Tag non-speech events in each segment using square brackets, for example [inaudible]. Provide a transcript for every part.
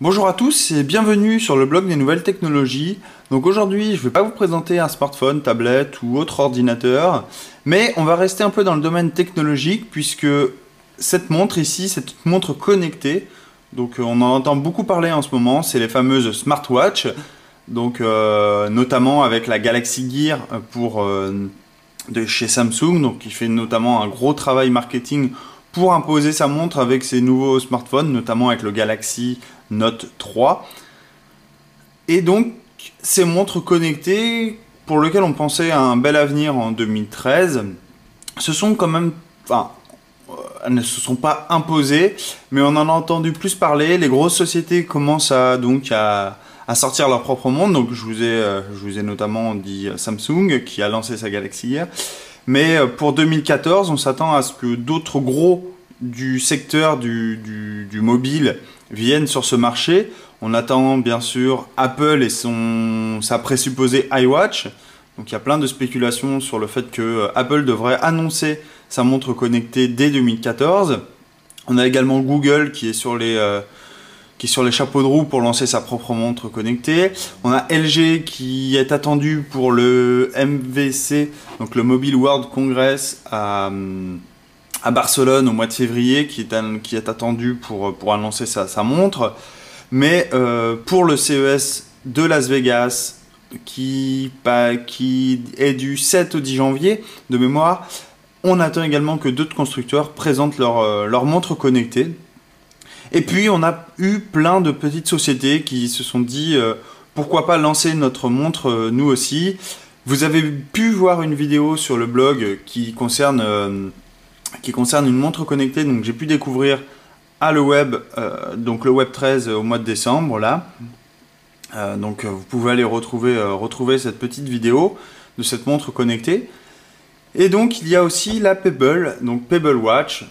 Bonjour à tous et bienvenue sur le blog des nouvelles technologies. Donc aujourd'hui, je ne vais pas vous présenter un smartphone, tablette ou autre ordinateur, mais on va rester un peu dans le domaine technologique puisque cette montre ici, c'est une montre connectée. Donc on en entend beaucoup parler en ce moment, c'est les fameuses smartwatches. Donc euh, notamment avec la Galaxy Gear euh, de chez Samsung, qui fait notamment un gros travail marketing pour imposer sa montre avec ses nouveaux smartphones, notamment avec le Galaxy Note 3. Et donc, ces montres connectées, pour lesquelles on pensait à un bel avenir en 2013, se sont quand même... Enfin, elles ne se sont pas imposées, mais on en a entendu plus parler. Les grosses sociétés commencent à, donc à, sortir leur propre monde. Donc, je vous ai, euh, je vous ai notamment dit Samsung, qui a lancé sa Galaxy hier. Mais euh, pour 2014, on s'attend à ce que d'autres gros du secteur du, mobile viennent sur ce marché. On attend bien sûr Apple et son, sa présupposée iWatch. Donc il y a plein de spéculations sur le fait que euh, Apple devrait annoncer sa montre connectée dès 2014. On a également Google qui est sur les, euh, qui est sur les chapeaux de roue pour lancer sa propre montre connectée. On a LG qui est attendu pour le MVC, donc le Mobile World Congress à, à Barcelone au mois de février, qui est, qui est attendu pour, pour annoncer sa, montre. Mais euh, pour le CES de Las Vegas, qui, qui est du 7 au 10 janvier de mémoire, on attend également que d'autres constructeurs présentent leur, euh, leur montre connectée. Et puis on a eu plein de petites sociétés qui se sont dit euh, pourquoi pas lancer notre montre nous aussi. Vous avez pu voir une vidéo sur le blog qui concerne, qui concerne une montre connectée, donc j'ai pu découvrir à le web, donc le web 13 au mois de décembre là. donc vous pouvez aller retrouver, retrouver cette petite vidéo de cette montre connectée. Et donc il y a aussi la Pebble, donc Pebble Watch,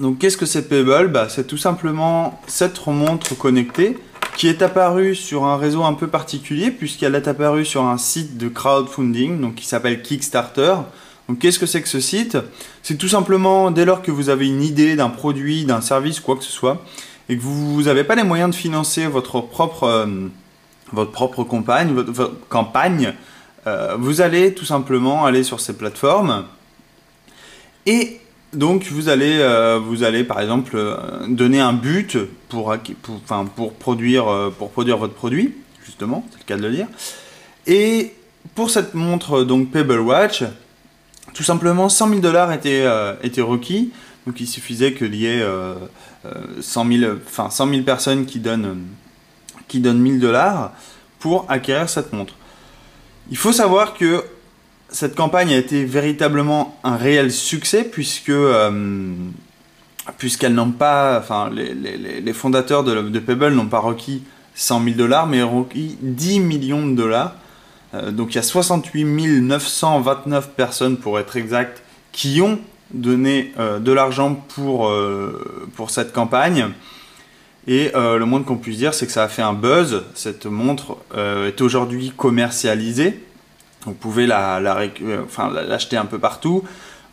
donc qu'est-ce que c'est Pebble? Bah, C'est tout simplement cette montre connectée qui est apparue sur un réseau un peu particulier puisqu'elle est apparue sur un site de crowdfunding donc qui s'appelle Kickstarter. Donc qu'est-ce que c'est que ce site? C'est tout simplement dès lors que vous avez une idée d'un produit, d'un service, quoi que ce soit, et que vous n'avez pas les moyens de financer votre propre, euh, votre propre campagne, votre, campagne euh, vous allez tout simplement aller sur ces plateformes et donc vous allez, euh, vous allez par exemple donner un but pour, produire, pour produire votre produit, justement, c'est le cas de le dire. Et pour cette montre donc Pebble Watch, tout simplement 100 000 dollars étaient, étaient requis. Donc il suffisait qu'il y ait 100 000, enfin 100 000 personnes qui donnent, qui donnent 1000 dollars pour acquérir cette montre. Il faut savoir que cette campagne a été véritablement un réel succès puisque euh, puisqu'elles n'ont pas, enfin les, fondateurs de, Pebble n'ont pas requis 100 000 dollars mais ont requis 10 millions de dollars. Euh, donc il y a 68 929 personnes pour être exact qui ont donné euh, de l'argent pour, pour cette campagne. Et le moins qu'on puisse dire, c'est que ça a fait un buzz. Cette montre est aujourd'hui commercialisée. Vous pouvez euh, l'acheter un peu partout.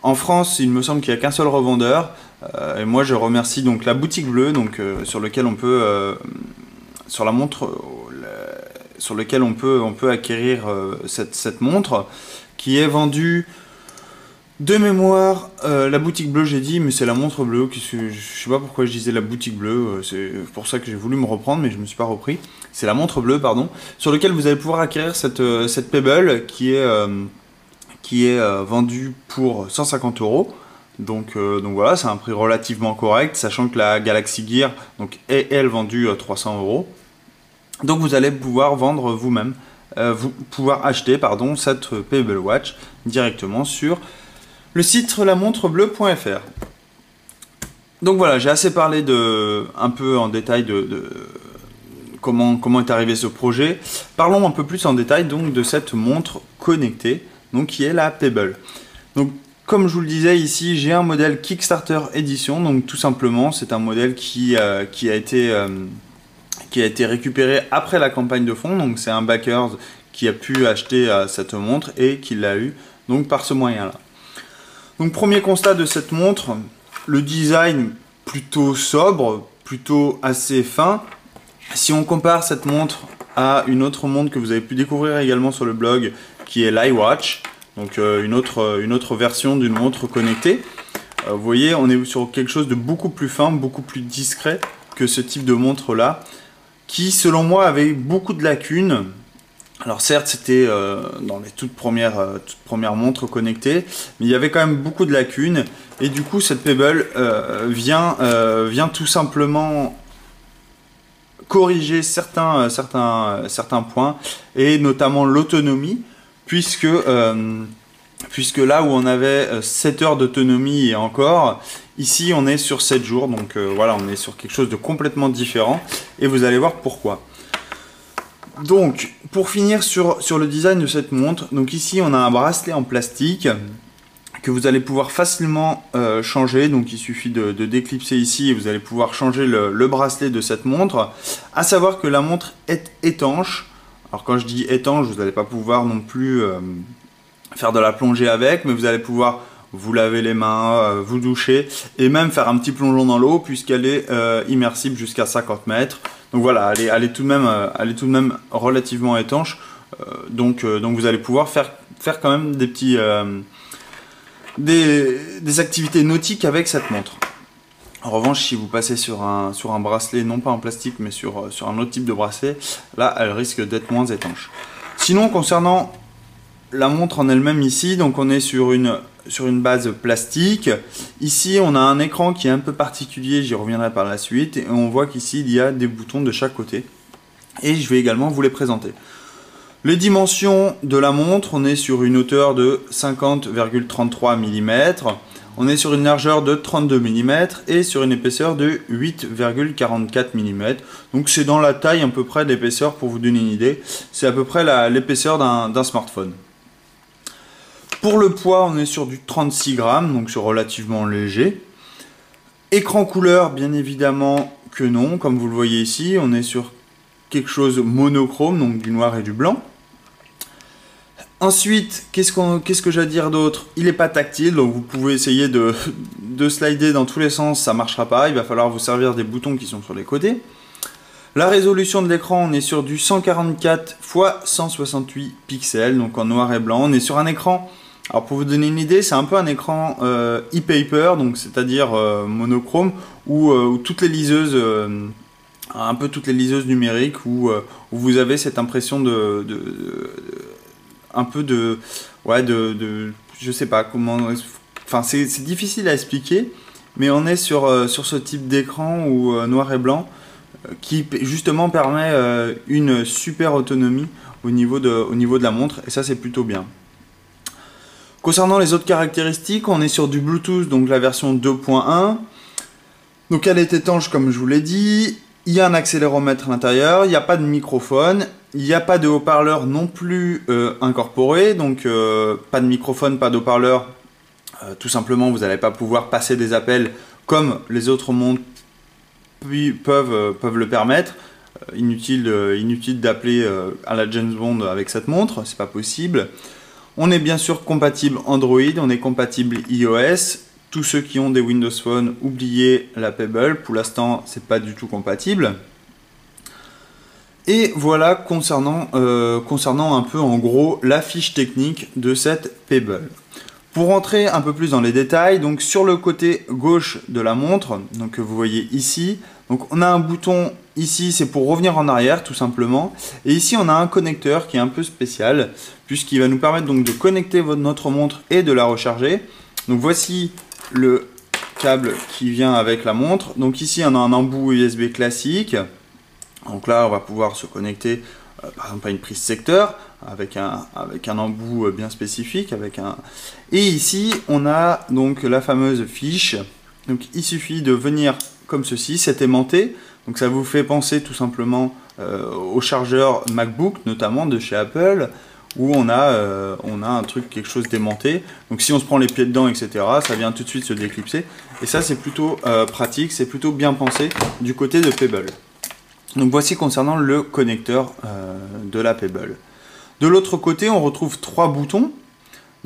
En France, il me semble qu'il n'y a qu'un seul revendeur. Euh, et moi, je remercie donc la boutique bleue, euh, sur lequel on peut, sur la montre, sur lequel on peut, on peut acquérir cette, cette, montre, qui est vendue de mémoire, euh, la boutique bleue, j'ai dit, mais c'est la montre bleue. Je sais pas pourquoi je disais la boutique bleue. Euh, c'est pour ça que j'ai voulu me reprendre, mais je me suis pas repris. C'est la montre bleue, pardon, sur lequel vous allez pouvoir acquérir cette, euh, cette Pebble qui est, qui est vendue pour 150 euros. Donc, donc voilà, c'est un prix relativement correct, sachant que la Galaxy Gear donc, est elle vendue 300 euros. Donc vous allez pouvoir vendre vous-même, vous pouvoir acheter pardon cette Pebble Watch directement sur le site lamontrebleu.fr. Donc voilà, j'ai assez parlé de, un peu en détail de, comment, comment est arrivé ce projet. Parlons un peu plus en détail donc de cette montre connectée, donc qui est la Pebble. Donc comme je vous le disais ici, j'ai un modèle Kickstarter édition, donc tout simplement c'est un modèle qui, euh, a été, euh, qui a été récupéré après la campagne de fond, donc c'est un backer qui a pu acheter euh, cette montre et qui l'a eu donc par ce moyen-là. Donc premier constat de cette montre, le design plutôt sobre, plutôt assez fin. Si on compare cette montre à une autre montre que vous avez pu découvrir également sur le blog, qui est l'iWatch, donc euh, une, autre, une autre version d'une montre connectée. Euh, vous voyez, on est sur quelque chose de beaucoup plus fin, beaucoup plus discret que ce type de montre là, qui selon moi avait beaucoup de lacunes. Alors certes, c'était euh, dans les toutes premières, toutes premières montres connectées, mais il y avait quand même beaucoup de lacunes. Et du coup, cette Pebble vient, vient tout simplement corriger certains, certains, certains points, et notamment l'autonomie puisque, euh, puisque là où on avait 7 euh, heures d'autonomie et encore, ici on est sur 7 jours, donc euh, voilà, on est sur quelque chose de complètement différent, et vous allez voir pourquoi. Donc, pour finir sur, le design de cette montre, donc ici on a un bracelet en plastique que vous allez pouvoir facilement changer. Donc il suffit de, déclipser ici et vous allez pouvoir changer le, le, bracelet de cette montre. À savoir que la montre est étanche. Alors quand je dis étanche, vous n'allez pas pouvoir non plus euh, faire de la plongée avec, mais vous allez pouvoir vous laver les mains, euh, vous doucher et même faire un petit plongeon dans l'eau puisqu'elle est euh, immersible jusqu'à 50 mètres. Donc voilà, elle est, tout, de même, elle est tout de même relativement étanche. donc, donc vous allez pouvoir faire, faire quand même des petits... des activités nautiques avec cette montre. En revanche, si vous passez sur un, sur un bracelet, non pas en plastique, mais sur, euh, sur un autre type de bracelet, là, elle risque d'être moins étanche. Sinon, concernant la montre en elle-même ici, donc on est sur une, base plastique. Ici, on a un écran qui est un peu particulier, j'y reviendrai par la suite. Et on voit qu'ici, il y a des boutons de chaque côté. Et je vais également vous les présenter. Les dimensions de la montre, on est sur une hauteur de 50,33 mm. On est sur une largeur de 32 mm et sur une épaisseur de 8,44 mm. Donc c'est dans la taille à peu près d'épaisseur pour vous donner une idée. C'est à peu près l'épaisseur d'un smartphone. Pour le poids, on est sur du 36 grammes, donc c'est relativement léger. Écran couleur, bien évidemment que non, comme vous le voyez ici, on est sur quelque chose monochrome, donc du noir et du blanc. Ensuite, qu'est-ce, que j'ai à dire d'autre? Il n'est pas tactile, donc vous pouvez essayer de, de slider dans tous les sens, ça ne marchera pas. Il va falloir vous servir des boutons qui sont sur les côtés. La résolution de l'écran, on est sur du 144 x 168 pixels, donc en noir et blanc. On est sur un écran, alors pour vous donner une idée, c'est un peu un écran euh, e-paper, donc c'est-à-dire euh, monochrome, où, euh, toutes les liseuses, un peu toutes les liseuses numériques, où, vous avez cette impression de un peu de. Ouais, de. je sais pas comment. Enfin, c'est difficile à expliquer, mais on est sur, sur ce type d'écran ou noir et blanc qui justement permet une super autonomie au niveau, de, au niveau de la montre, et ça c'est plutôt bien. Concernant les autres caractéristiques, on est sur du Bluetooth, donc la version 2.1. Donc elle est étanche comme je vous l'ai dit. Il y a un accéléromètre à l'intérieur, il n'y a pas de microphone, il n'y a pas de haut-parleur non plus euh, incorporé, donc euh, pas de microphone, pas de haut-parleur. Euh, tout simplement, vous n'allez pas pouvoir passer des appels comme les autres montres peuvent, peuvent le permettre. inutile inutile d'appeler à la James Bond avec cette montre, c'est pas possible. On est bien sûr compatible Android, on est compatible iOS, tous ceux qui ont des Windows Phone, oubliez la Pebble. Pour l'instant, c'est pas du tout compatible. Et voilà concernant, euh, un peu en gros la fiche technique de cette Pebble. Pour rentrer un peu plus dans les détails, donc sur le côté gauche de la montre, donc que vous voyez ici, on a un bouton ici, c'est pour revenir en arrière tout simplement. Et ici on a un connecteur qui est un peu spécial, puisqu'il va nous permettre donc de connecter notre montre et de la recharger. Donc voici le câble qui vient avec la montre. Donc ici, on a un embout USB classique. Donc là, on va pouvoir se connecter euh, par exemple à une prise secteur avec un, avec un embout euh, bien spécifique. Avec un... Et ici, on a donc la fameuse fiche. Donc il suffit de venir comme ceci, c'est aimanté. Donc ça vous fait penser tout simplement euh, au chargeur MacBook, notamment de chez Apple où on a, euh, un truc, quelque chose démonté. Donc si on se prend les pieds dedans, etc., ça vient tout de suite se déclipser. Et ça, c'est plutôt euh, pratique, c'est plutôt bien pensé du côté de Pebble. Donc voici concernant le connecteur euh, de la Pebble. De l'autre côté, on retrouve trois boutons.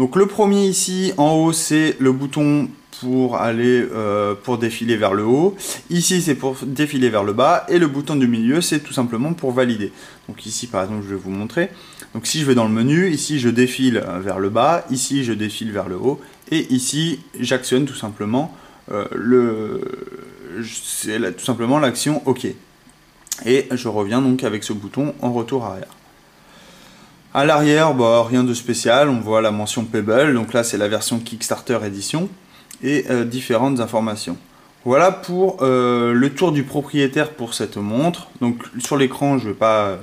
Donc le premier ici en haut c'est le bouton pour aller euh, pour défiler vers le haut. Ici c'est pour défiler vers le bas et le bouton du milieu c'est tout simplement pour valider. Donc ici par exemple je vais vous montrer. Donc si je vais dans le menu, ici je défile vers le bas, ici je défile vers le haut et ici j'actionne tout simplement euh, tout simplement l'action OK. Et je reviens donc avec ce bouton en retour arrière. À l'arrière, bah, rien de spécial, on voit la mention Pebble, donc là c'est la version Kickstarter édition, et euh, différentes informations. Voilà pour euh, le tour du propriétaire pour cette montre. Donc sur l'écran, je ne vais, pas,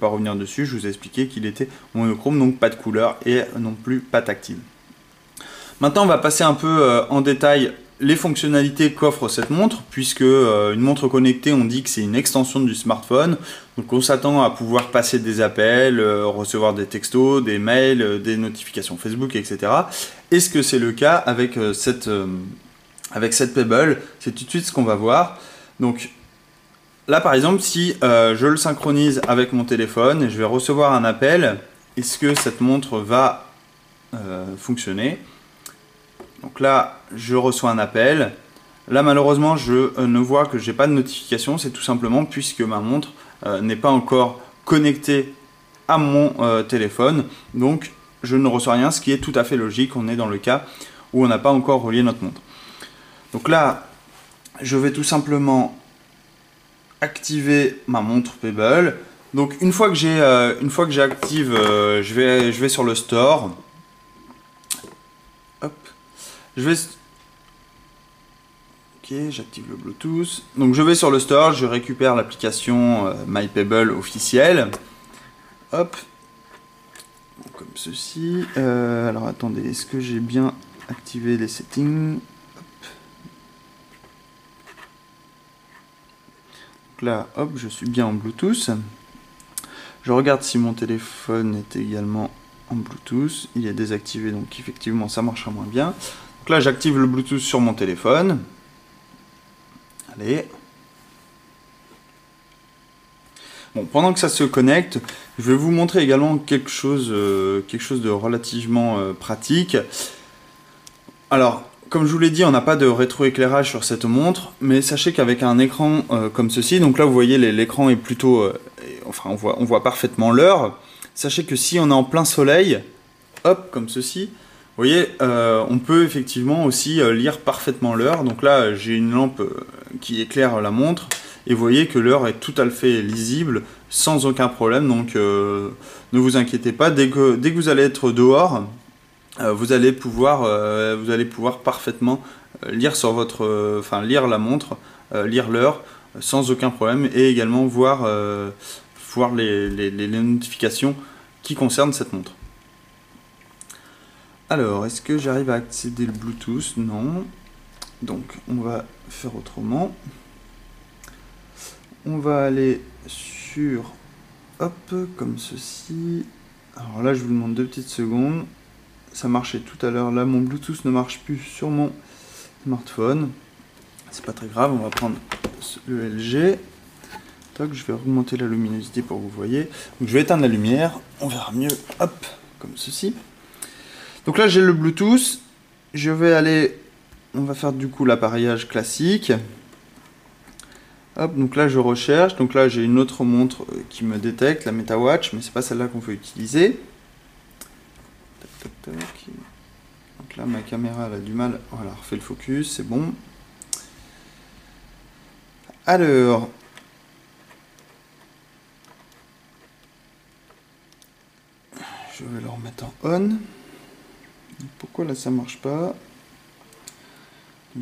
revenir dessus, je vous ai expliqué qu'il était monochrome, donc pas de couleur et non plus pas tactile. Maintenant, on va passer un peu euh, en détail les fonctionnalités qu'offre cette montre, puisque euh, une montre connectée, on dit que c'est une extension du smartphone. Donc on s'attend à pouvoir passer des appels, euh, recevoir des textos, des mails, euh, des notifications Facebook, etc. Est-ce que c'est le cas avec cette, avec cette Pebble? C'est tout de suite ce qu'on va voir. Donc là par exemple, si je le synchronise avec mon téléphone et je vais recevoir un appel, est-ce que cette montre va fonctionner? Donc là, je reçois un appel. Là, malheureusement, je euh, ne vois que j'ai pas de notification. C'est tout simplement puisque ma montre euh, n'est pas encore connectée à mon euh, téléphone. Donc, je ne reçois rien, ce qui est tout à fait logique. On est dans le cas où on n'a pas encore relié notre montre. Donc là, je vais tout simplement activer ma montre Pebble. Donc une fois que j'ai une fois que j'active, je vais je vais sur le store. Je vais... Ok, j'active le Bluetooth. Donc je vais sur le store, je récupère l'application euh, MyPebble officielle. Hop. Comme ceci. Euh, alors attendez, est-ce que j'ai bien activé les settings? Hop. Donc là, hop, je suis bien en Bluetooth. Je regarde si mon téléphone est également en Bluetooth. Il est désactivé, donc effectivement ça marchera moins bien. Donc là, j'active le Bluetooth sur mon téléphone. Allez. Bon, pendant que ça se connecte, je vais vous montrer également quelque chose, euh, quelque chose de relativement euh, pratique. Alors, comme je vous l'ai dit, on n'a pas de rétroéclairage sur cette montre, mais sachez qu'avec un écran euh, comme ceci, donc là vous voyez l'écran est plutôt, enfin on voit, on voit parfaitement l'heure. Sachez que si on est en plein soleil, hop, comme ceci, vous voyez, euh, on peut effectivement aussi euh, lire parfaitement l'heure. Donc là, j'ai une lampe euh, qui éclaire la montre. Et vous voyez que l'heure est tout à fait lisible, sans aucun problème. Donc ne vous inquiétez pas, dès que, vous allez être dehors, vous, allez pouvoir, parfaitement lire, sur votre, enfin, lire la montre, lire l'heure, sans aucun problème. Et également voir, voir les notifications qui concernent cette montre. Alors, est-ce que j'arrive à accéder le Bluetooth? Non. Donc, on va faire autrement. On va aller sur... Hop, comme ceci. Alors là, je vous demande deux petites secondes. Ça marchait tout à l'heure. Là, mon Bluetooth ne marche plus sur mon smartphone. C'est pas très grave. On va prendre le LG. je vais augmenter la luminosité pour que vous voyez. Donc, je vais éteindre la lumière. On verra mieux. Hop, comme ceci. Donc là, j'ai le Bluetooth. Je vais aller... On va faire du coup l'appareillage classique. Hop, donc là, je recherche. Donc là, j'ai une autre montre euh, qui me détecte, la MetaWatch, mais c'est pas celle-là qu'on veut utiliser. Donc là, ma caméra, elle a du mal. Voilà, refait le focus, c'est bon. Alors, je vais le remettre en on. Pourquoi là ça marche pas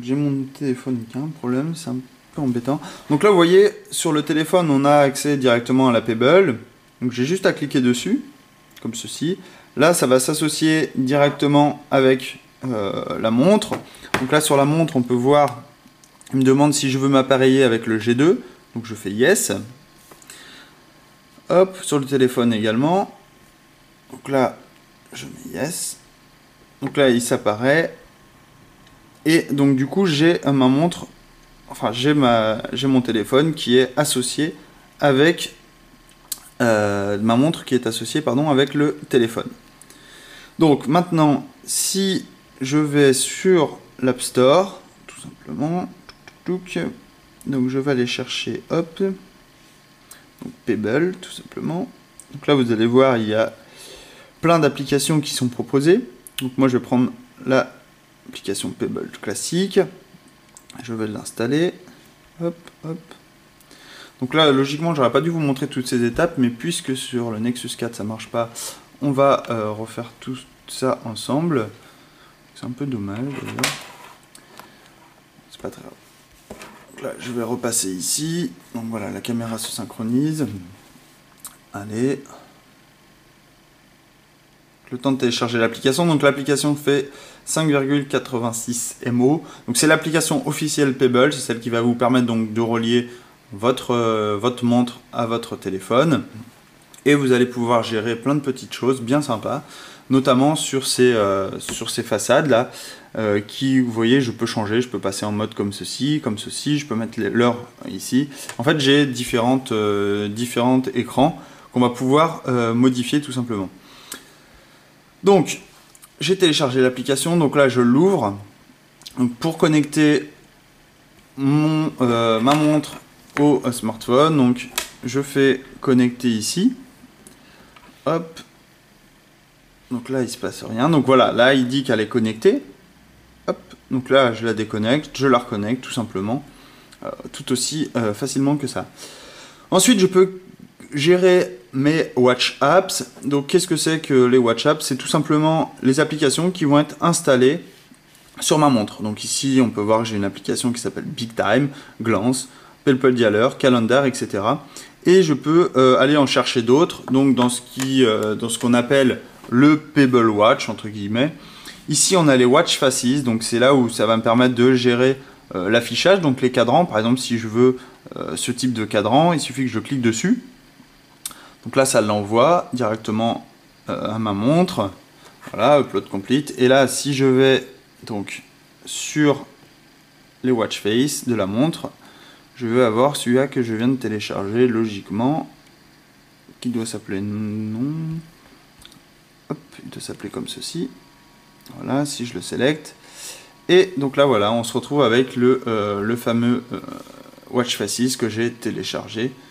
J'ai mon téléphone qui a un problème, c'est un peu embêtant. Donc là vous voyez, sur le téléphone on a accès directement à la Pebble. Donc j'ai juste à cliquer dessus, comme ceci. Là ça va s'associer directement avec euh, la montre. Donc là sur la montre on peut voir, il me demande si je veux m'appareiller avec le G2. Donc je fais Yes. Hop, sur le téléphone également. Donc là, je mets Yes. Donc là, il s'apparaît. Et donc du coup, j'ai ma montre, enfin j'ai ma, j'ai mon téléphone qui est associé avec euh, ma montre qui est associée pardon avec le téléphone. Donc maintenant, si je vais sur l'App Store, tout simplement, donc je vais aller chercher, hop, Pebble, tout simplement. Donc là, vous allez voir, il y a plein d'applications qui sont proposées. Donc moi, je vais prendre l'application Pebble classique. Je vais l'installer. Hop, hop. Donc là, logiquement, j'aurais pas dû vous montrer toutes ces étapes, mais puisque sur le Nexus 4 ça marche pas, on va euh, refaire tout ça ensemble. C'est un peu dommage. C'est pas très grave. Donc là, je vais repasser ici. Donc voilà, la caméra se synchronise. Allez. Le temps de télécharger l'application. Donc l'application fait 5,86 MO. Donc c'est l'application officielle Pebble, c'est celle qui va vous permettre donc de relier votre, euh, votre montre à votre téléphone. Et vous allez pouvoir gérer plein de petites choses bien sympas, notamment sur ces, euh, sur ces façades là, euh, qui, vous voyez, je peux changer, je peux passer en mode comme ceci, comme ceci, je peux mettre l'heure ici. En fait, j'ai différentes, différentes écrans qu'on va pouvoir modifier tout simplement. Donc, j'ai téléchargé l'application, donc là je l'ouvre. Pour connecter mon, ma montre au smartphone. Donc je fais connecter ici. Hop. Donc là il se passe rien. Donc voilà, là il dit qu'elle est connectée. Hop. Donc là je la déconnecte, je la reconnecte tout simplement. Euh, tout aussi euh, facilement que ça. Ensuite je peux gérer mes Watch Apps. Donc qu'est-ce que c'est que les Watch Apps? C'est tout simplement les applications qui vont être installées sur ma montre. Donc ici on peut voir que j'ai une application qui s'appelle Big Time, Glance. PayPal Dialer, Calendar, etc. Et je peux euh, aller en chercher d'autres, donc dans ce qui, euh, dans ce qu'on appelle le Pebble Watch entre guillemets. Ici, on a les Watch Faces, donc c'est là où ça va me permettre de gérer euh, l'affichage, donc les cadrans. Par exemple, si je veux ce type de cadran, il suffit que je clique dessus. Donc là, ça l'envoie directement à ma montre. Voilà, upload complete. Et là, si je vais donc sur les watch face de la montre, je veux avoir celui-là que je viens de télécharger logiquement, qui doit s'appeler non. Hop, il doit s'appeler comme ceci. Voilà, si je le sélecte. Et donc là, voilà, on se retrouve avec le, euh, fameux euh, Watch Faces que j'ai téléchargé euh,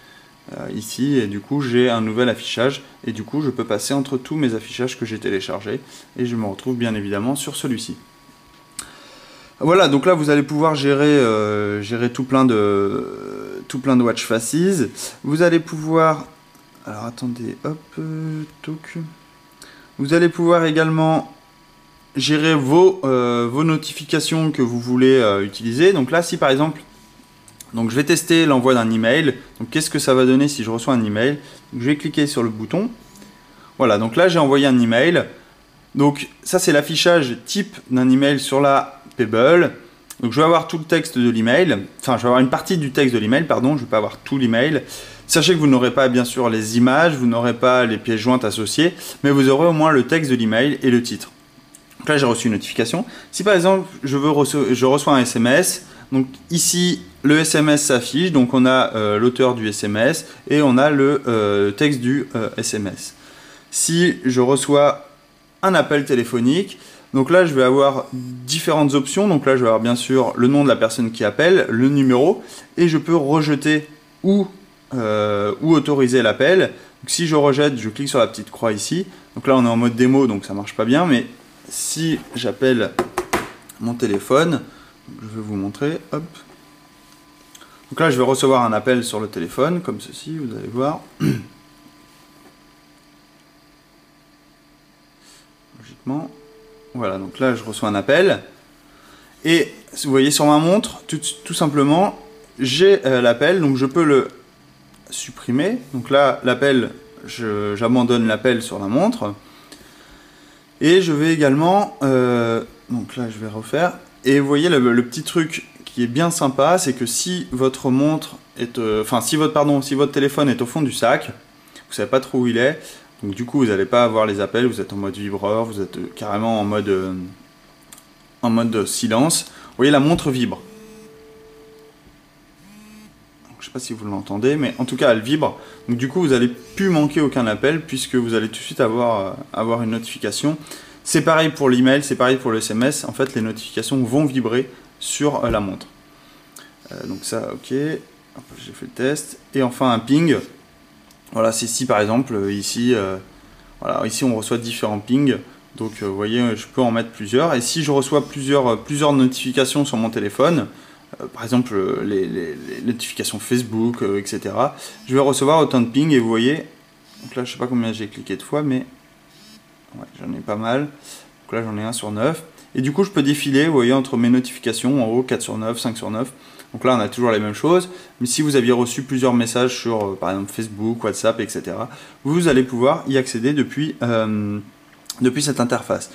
ici. Et du coup, j'ai un nouvel affichage. Et du coup, je peux passer entre tous mes affichages que j'ai téléchargés. Et je me retrouve bien évidemment sur celui-ci. Voilà, donc là vous allez pouvoir gérer, euh, gérer tout plein de tout plein de watch faces. Vous allez pouvoir, alors attendez, hop, euh, Vous allez pouvoir également gérer vos, euh, vos notifications que vous voulez utiliser. Donc là, si par exemple, donc je vais tester l'envoi d'un email. Donc qu'est-ce que ça va donner si je reçois un email? Je vais cliquer sur le bouton. Voilà, donc là j'ai envoyé un email. Donc ça c'est l'affichage type d'un email sur la donc je vais avoir tout le texte de l'email, enfin je vais avoir une partie du texte de l'email, pardon, je ne vais pas avoir tout l'email. Sachez que vous n'aurez pas bien sûr les images, vous n'aurez pas les pièces jointes associées, mais vous aurez au moins le texte de l'email et le titre. Donc là j'ai reçu une notification. Si par exemple je reçois un SMS, donc ici le SMS s'affiche, donc on a euh, l'auteur du SMS et on a le euh, texte du SMS. Euh, si je reçois un appel téléphonique, donc là, je vais avoir différentes options. Donc là, je vais avoir bien sûr le nom de la personne qui appelle, le numéro, et je peux rejeter ou, ou autoriser l'appel. si je rejette, je clique sur la petite croix ici. Donc là, on est en mode démo, donc ça marche pas bien. Mais si j'appelle mon téléphone, je vais vous montrer. Hop. Donc là, je vais recevoir un appel sur le téléphone, comme ceci, vous allez voir. [clears throat] Logiquement. Voilà, donc là je reçois un appel. Et vous voyez sur ma montre, tout, simplement, j'ai euh, l'appel, donc je peux le supprimer. Donc là, l'appel, j'abandonne l'appel sur la montre. Et je vais également, euh, donc là je vais refaire. Et vous voyez le, petit truc qui est bien sympa, c'est que si votre montre est, euh, enfin si votre pardon, si votre téléphone est au fond du sac, vous savez pas trop où il est, donc du coup, vous n'allez pas avoir les appels, vous êtes en mode vibreur, vous êtes euh, carrément en mode, euh, en mode silence. Vous voyez, la montre vibre. je ne sais pas si vous l'entendez, mais en tout cas, elle vibre. Donc du coup, vous n'allez plus manquer aucun appel puisque vous allez tout de suite avoir, avoir une notification C'est pareil pour l'email, c'est pareil pour le SMS. En fait, les notifications vont vibrer sur la montre. donc ça, ok. J'ai fait le test. Et enfin un ping. Voilà, c'est ici par exemple, ici, voilà, ici on reçoit différents pings. Donc vous voyez, je peux en mettre plusieurs. Et si je reçois plusieurs, notifications sur mon téléphone, euh, par exemple les, notifications Facebook, euh, etc. Je vais recevoir autant de ping et vous voyez, donc là je sais pas combien j'ai cliqué de fois, mais pas mal. Donc là j'en ai un sur 9. Et du coup je peux défiler, vous voyez, entre mes notifications, en haut 4 sur 9, 5 sur 9. Donc là on a toujours les mêmes choses, mais si vous aviez reçu plusieurs messages sur euh, par exemple Facebook, WhatsApp, etc., vous allez pouvoir y accéder depuis, depuis cette interface.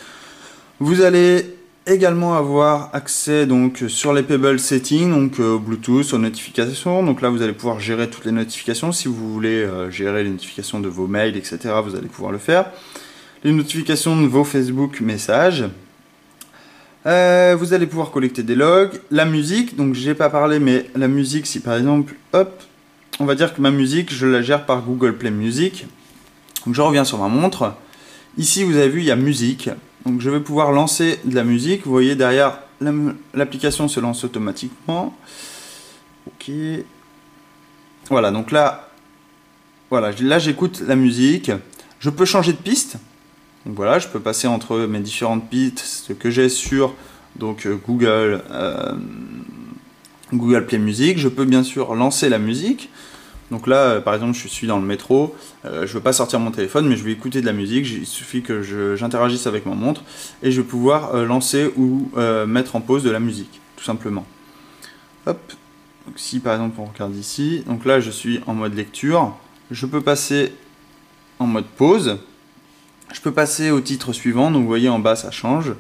Vous allez également avoir accès donc sur les Pebble Settings, donc euh, Bluetooth, aux notifications. Donc là, vous allez pouvoir gérer toutes les notifications. Si vous voulez euh, gérer les notifications de vos mails, etc., vous allez pouvoir le faire. Les notifications de vos Facebook messages. Euh, vous allez pouvoir collecter des logs. La musique, donc j'ai pas parlé, mais la musique, si par exemple, hop, on va dire que ma musique, je la gère par Google Play Music. Donc je reviens sur ma montre. Ici, vous avez vu, il y a musique. Donc je vais pouvoir lancer de la musique. Vous voyez derrière, l'application se lance automatiquement. Ok. Voilà, donc là, voilà, là j'écoute la musique. Je peux changer de piste. Donc voilà, je peux passer entre mes différentes pistes que j'ai sur donc euh, Google, euh, Google Play Music. Je peux bien sûr lancer la musique. Donc là, euh, par exemple, je suis dans le métro, je ne veux pas sortir mon téléphone, mais je vais écouter de la musique. Il suffit que j'interagisse avec ma montre et je vais pouvoir lancer ou mettre en pause de la musique, tout simplement. Hop. Si par exemple on regarde ici, donc là je suis en mode lecture, je peux passer en mode pause. Je peux passer au titre suivant, donc vous voyez en bas ça change.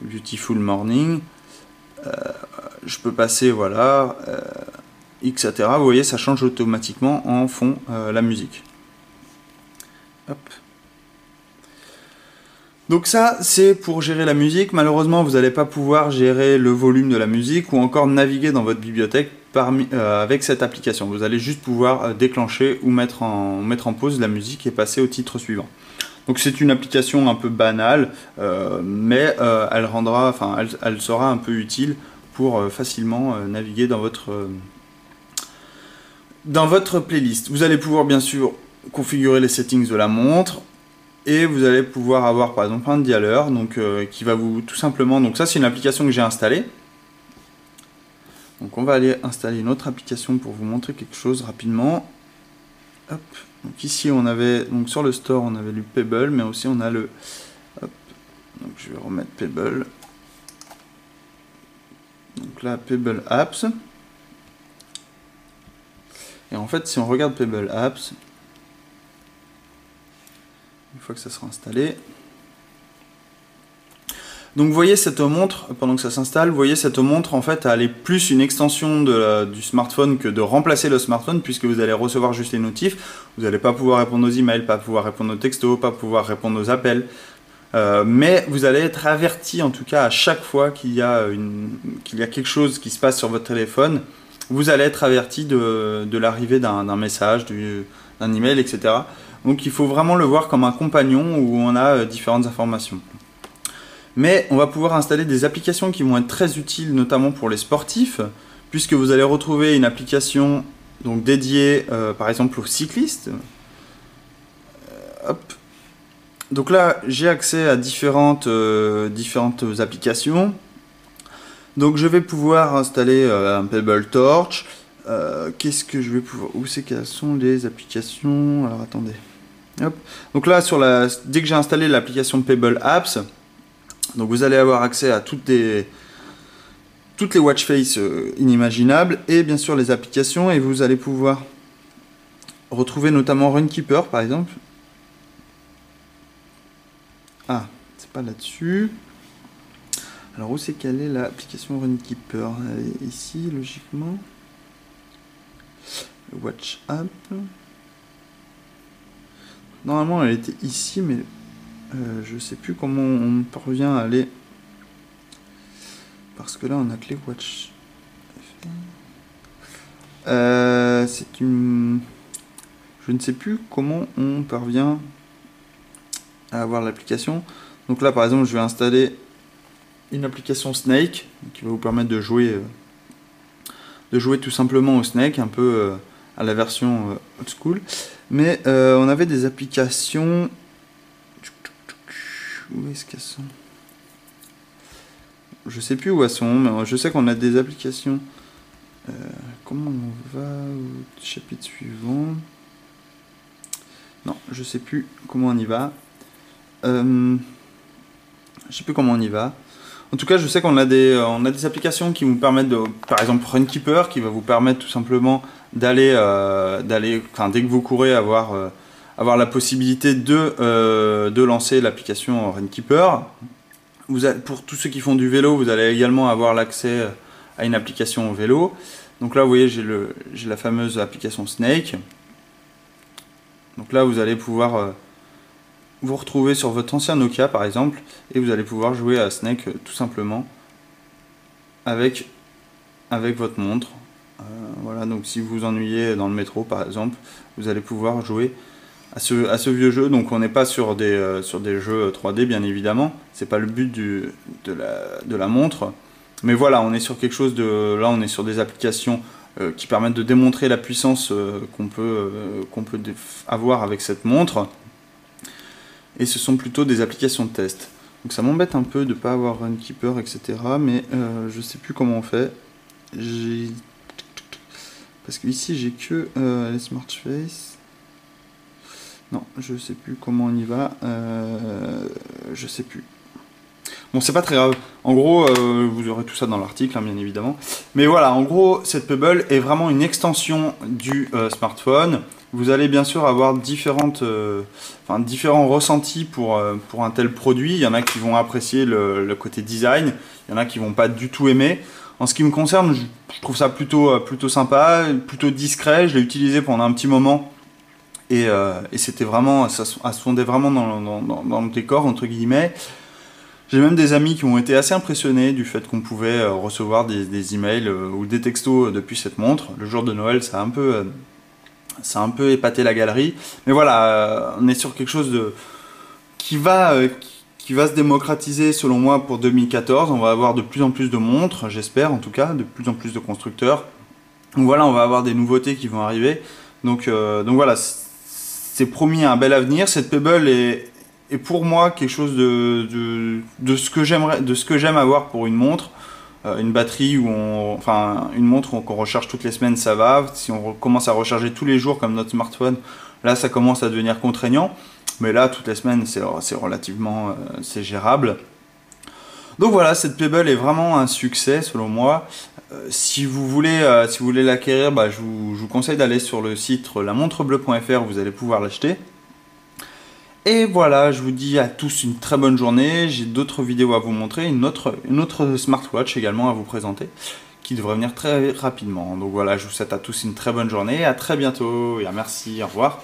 Beautiful Morning. je peux passer, voilà etc. Vous voyez, ça change automatiquement en fond euh, la musique. Donc ça, c'est pour gérer la musique. Malheureusement, vous n'allez pas pouvoir gérer le volume de la musique ou encore naviguer dans votre bibliothèque euh, avec cette application. Vous allez juste pouvoir euh, déclencher ou mettre en, mettre en pause la musique et passer au titre suivant. Donc c'est une application un peu banale, mais elle rendra, enfin, elle, sera un peu utile pour facilement naviguer dans votre dans votre playlist, vous allez pouvoir bien sûr configurer les settings de la montre et vous allez pouvoir avoir par exemple un dialer donc euh, qui va vous tout simplement donc ça c'est une application que j'ai installée. Donc on va aller installer une autre application pour vous montrer quelque chose rapidement. Hop. Donc ici on avait donc sur le store on avait le Pebble mais aussi on a le Hop. donc je vais remettre Pebble donc là Pebble Apps et en fait, si on regarde Pebble Apps, une fois que ça sera installé, donc vous voyez cette montre, pendant que ça s'installe, vous voyez cette montre en fait elle est plus une extension du smartphone que de remplacer le smartphone puisque vous allez recevoir juste les notifs, vous n'allez pas pouvoir répondre aux emails, pas pouvoir répondre aux textos, pas pouvoir répondre aux appels. Euh, mais vous allez être averti en tout cas à chaque fois qu'il y, qu'il y a quelque chose qui se passe sur votre téléphone vous allez être averti de, l'arrivée d'un message, d'un email, etc. Donc il faut vraiment le voir comme un compagnon où on a euh, différentes informations. Mais on va pouvoir installer des applications qui vont être très utiles, notamment pour les sportifs, puisque vous allez retrouver une application donc dédiée, euh, par exemple, aux cyclistes. Euh, donc là, j'ai accès à différentes, différentes applications. Donc je vais pouvoir installer euh, un Pebble Torch. Euh, qu'est-ce que je vais pouvoir... Où c'est qu'elles sont les applications? Alors attendez. Hop. Donc là, sur la... dès que j'ai installé l'application Pebble Apps, donc vous allez avoir accès à toutes les, toutes watch face euh, inimaginables et bien sûr les applications et vous allez pouvoir retrouver notamment Runkeeper par exemple. Ah, c'est pas là-dessus. Alors où c'est qu'elle est l'application Runkeeper? Ici, logiquement. Watch App. Normalement, elle était ici, mais euh, je sais plus comment on parvient à aller. Parce que là, on a que Watch. Euh, c'est une. Je ne sais plus comment on parvient à avoir l'application. Donc là, par exemple, je vais installer une application Snake qui va vous permettre de jouer, euh, de jouer tout simplement au Snake, un peu euh, à la version old school. Mais on avait des applications. Où est-ce qu'elles sont? Je sais plus où elles sont, mais je sais qu'on a des applications. comment on va au chapitre suivant? Non, je sais plus comment on y va. Euh, je sais plus comment on y va. En tout cas, je sais qu'on a des, euh, on a des applications qui vous permettent de, par exemple Runkeeper, qui va vous permettre tout simplement d'aller, euh, d'aller, dès que vous courez, avoir, euh, avoir la possibilité de, de lancer l'application Runkeeper. Vous pour tous ceux qui font du vélo, vous allez également avoir l'accès à une application vélo. Donc là, vous voyez, j'ai, la fameuse application Snake. Donc là, vous allez pouvoir vous retrouvez sur votre ancien Nokia par exemple et vous allez pouvoir jouer à Snake euh, tout simplement avec, avec votre montre. Euh, voilà, donc si vous vous ennuyez dans le métro par exemple, vous allez pouvoir jouer à ce, vieux jeu. Donc on n'est pas sur des, euh, sur des jeux 3D bien évidemment, c'est pas le but de, la, de la montre. Mais voilà, on est sur quelque chose de. Là, on est sur des applications qui permettent de démontrer la puissance qu'on peut, peut avoir avec cette montre et ce sont plutôt des applications de test. Donc ça m'embête un peu de ne pas avoir Runkeeper, etc. Mais euh, je sais plus comment on fait. Parce que ici j'ai que euh, les Smart Face. Non, je sais plus comment on y va. Euh, je sais plus. Bon, c'est pas très grave. En gros, euh, vous aurez tout ça dans l'article, hein, bien évidemment. Mais voilà, en gros, cette Pebble est vraiment une extension du smartphone. Vous allez bien sûr avoir différentes, euh, différents ressentis pour, euh, pour un tel produit. Il y en a qui vont apprécier le, côté design, il y en a qui vont pas du tout aimer. En ce qui me concerne, je, trouve ça plutôt, euh, plutôt sympa, plutôt discret. Je l'ai utilisé pendant un petit moment et, et c'était vraiment, ça, se fondait vraiment dans, le décor entre guillemets. J'ai même des amis qui ont été assez impressionnés du fait qu'on pouvait recevoir des, des emails ou des textos depuis cette montre. Le jour de Noël, ça a un peu c'est un peu épaté la galerie. Mais voilà, euh, on est sur quelque chose de qui va, euh, qui va se démocratiser selon moi pour 2014. On va avoir de plus en plus de montres, j'espère en tout cas, de plus en plus de constructeurs. Donc voilà, on va avoir des nouveautés qui vont arriver. Donc, euh, donc voilà, c'est promis un bel avenir. Cette Pebble est, pour moi quelque chose de, de, de ce que j'aime avoir pour une montre. Euh, une batterie ou enfin une montre qu'on recharge toutes les semaines, ça va. Si on commence à recharger tous les jours comme notre smartphone, là ça commence à devenir contraignant. Mais là, toutes les semaines, c'est relativement euh, gérable. Donc voilà, cette Pebble est vraiment un succès selon moi. Euh, si vous voulez, si vous voulez l'acquérir, bah, je, vous, conseille d'aller sur le site lamontrebleu.fr, vous allez pouvoir l'acheter. Et voilà, je vous dis à tous une très bonne journée. J'ai d'autres vidéos à vous montrer, une autre, une autre smartwatch également à vous présenter qui devrait venir très rapidement. Donc voilà, je vous souhaite à tous une très bonne journée, à très bientôt et à merci, au revoir.